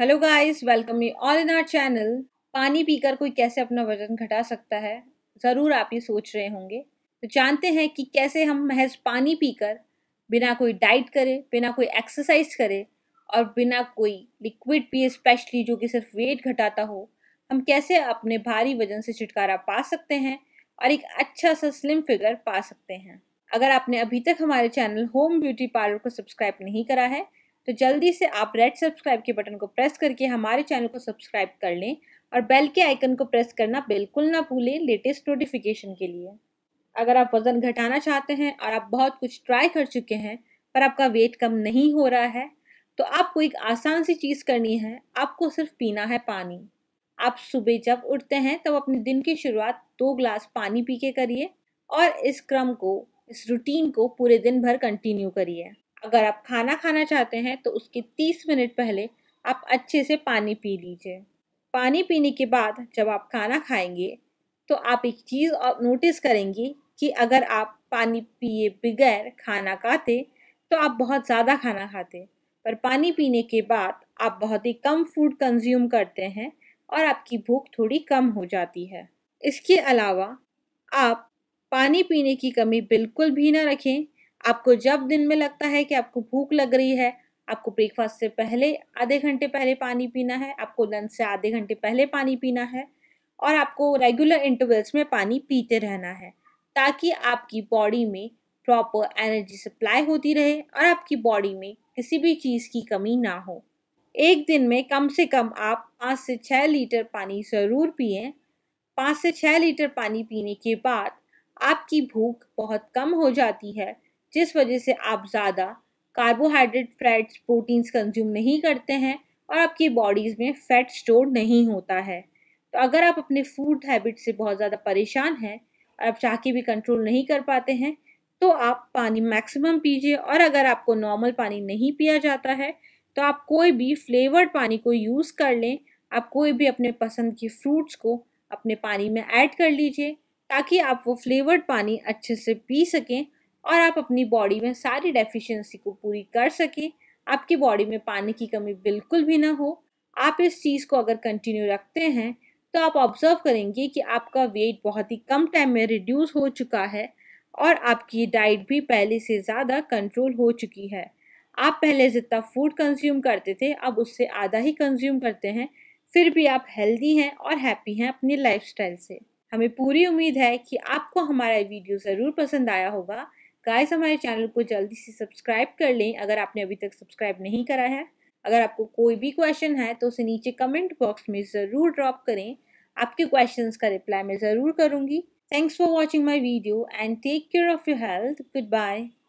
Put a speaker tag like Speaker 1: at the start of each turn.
Speaker 1: Hello guys welcome me all in our channel पानी पीकर कोई कैसे अपना वज़न घटा सकता है? ज़रूर आप ये सोच रहे होंगे। तो जानते हैं कि कैसे हम महज पानी पीकर बिना कोई डाइट करे, बिना कोई एक्सरसाइज करे और बिना कोई लिक्विड पिए स्पेशली जो कि सिर्फ़ वेट घटाता हो, हम कैसे अपने भारी वज़न से छुटकारा पा सकते हैं और एक अच्छा सा स्लिम फिगर पा सकते हैं। अगर आपने अभी तक हमारे चैनल होम ब्यूटी पार्लर को सब्सक्राइब नहीं करा है तो जल्दी से आप रेड सब्सक्राइब के बटन को प्रेस करके हमारे चैनल को सब्सक्राइब कर लें और बेल के आइकन को प्रेस करना बिल्कुल ना भूलें लेटेस्ट नोटिफिकेशन के लिए। अगर आप वज़न घटाना चाहते हैं और आप बहुत कुछ ट्राई कर चुके हैं, पर आपका वेट कम नहीं हो रहा है तो आपको एक आसान सी चीज़ करनी है, आपको सिर्फ़ पीना है पानी। आप सुबह जब उठते हैं, तब अपने दिन की शुरुआत दो ग्लास पानी पी के करिए और इस क्रम को, इस रूटीन को पूरे दिन भर कंटिन्यू करिए। अगर आप खाना खाना चाहते हैं तो उसके तीस मिनट पहले आप अच्छे से पानी पी लीजिए। पानी पीने के बाद जब आप खाना खाएँगे तो आप एक चीज़ नोटिस करेंगे कि अगर आप पानी पिए बगैर खाना खाते तो आप बहुत ज़्यादा खाना खाते। पर पानी पीने के बाद आप बहुत ही कम फ़ूड कंज्यूम करते हैं और आपकी भूख थोड़ी कम हो जाती है। इसके अलावा आप पानी पीने की कमी बिल्कुल भी ना रखें। आपको जब दिन में लगता है कि आपको भूख लग रही है, आपको ब्रेकफास्ट से पहले आधे घंटे पहले पानी पीना है, आपको लंच से आधे घंटे पहले पानी पीना है और आपको रेगुलर इंटरवल्स में पानी पीते रहना है, ताकि आपकी बॉडी में प्रॉपर एनर्जी सप्लाई होती रहे और आपकी बॉडी में किसी भी चीज़ की कमी ना हो। एक दिन में कम से कम आप पाँच से छः लीटर पानी ज़रूर पिए। पाँच से छः लीटर पानी पीने के बाद आपकी भूख बहुत कम हो जाती है जिस वजह से आप ज़्यादा कार्बोहाइड्रेट फैट्स प्रोटीन्स कंज्यूम नहीं करते हैं और आपकी बॉडीज़ में फैट स्टोर नहीं होता है। तो अगर आप अपने फ़ूड हैबिट से बहुत ज़्यादा परेशान हैं और आप चाह के भी कंट्रोल नहीं कर पाते हैं तो आप पानी मैक्सिमम पीजिए और अगर आपको नॉर्मल पानी नहीं पिया जाता है तो आप कोई भी फ्लेवर्ड पानी को यूज़ कर लें। आप कोई भी अपने पसंद की फ्रूट्स को अपने पानी में ऐड कर लीजिए ताकि आप वो फ्लेवर्ड पानी अच्छे से पी सकें और आप अपनी बॉडी में सारी डेफिशिएंसी को पूरी कर सकें। आपकी बॉडी में पानी की कमी बिल्कुल भी ना हो। आप इस चीज़ को अगर कंटिन्यू रखते हैं तो आप ऑब्ज़र्व करेंगे कि आपका वेट बहुत ही कम टाइम में रिड्यूस हो चुका है और आपकी डाइट भी पहले से ज़्यादा कंट्रोल हो चुकी है। आप पहले जितना फ़ूड कंज्यूम करते थे, अब उससे आधा ही कंज्यूम करते हैं। फिर भी आप हेल्दी हैं और हैप्पी हैं अपनी लाइफस्टाइल से। हमें पूरी उम्मीद है कि आपको हमारा वीडियो ज़रूर पसंद आया होगा। गाइस, हमारे चैनल को जल्दी से सब्सक्राइब कर लें। अगर आपने अभी तक सब्सक्राइब नहीं करा है, अगर आपको कोई भी क्वेश्चन है तो उसे नीचे कमेंट बॉक्स में ज़रूर ड्रॉप करें। आपके क्वेश्चंस का रिप्लाई मैं ज़रूर करूँगी। Thanks for watching my video and take care of your health good bye